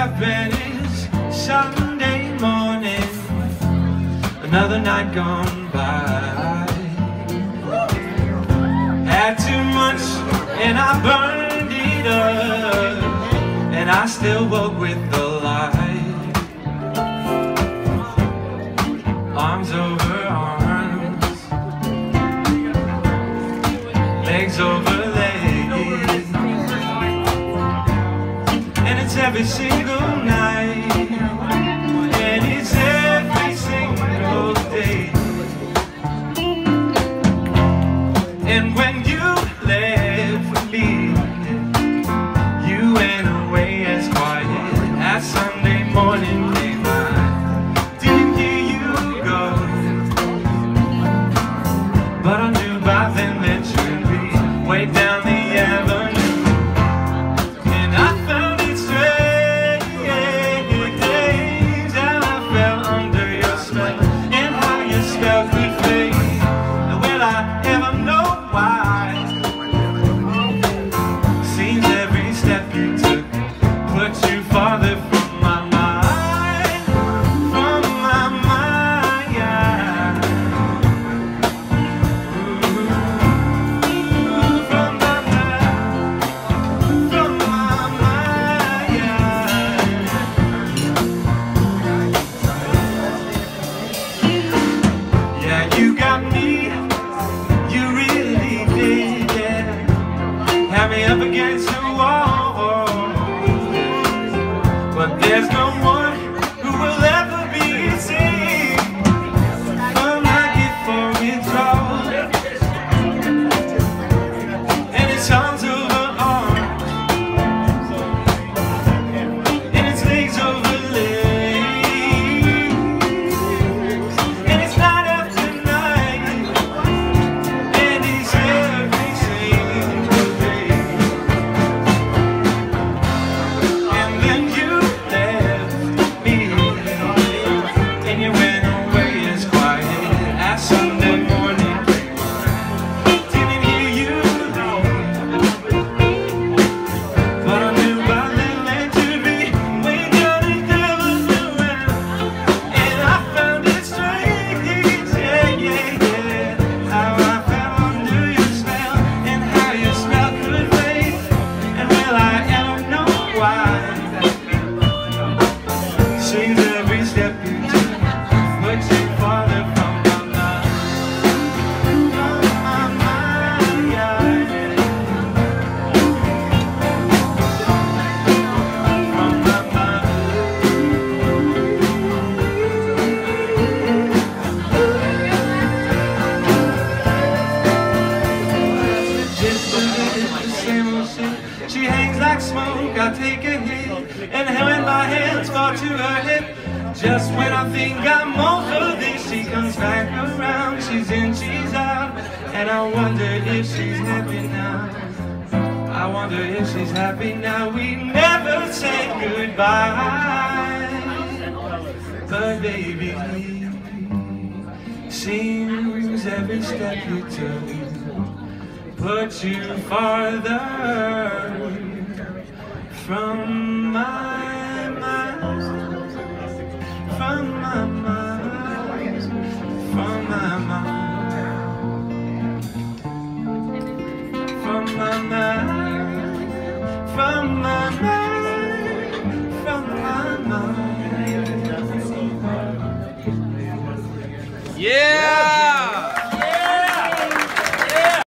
up and it's Sunday morning. Another night gone by. Had too much and I burned it up. And I still woke with the light Arms over arms. Legs over legs. And it's every single night I but there's no one hangs like smoke, I take a hit. And when my hands fall to her hip. Just when I think I'm over this She comes back around, she's in, she's out. And I wonder if she's happy now. I wonder if she's happy now. We never said goodbye. But baby Seems every step you took Put you farther From my mind. From my mind. From my mind. From my mind, from my mind.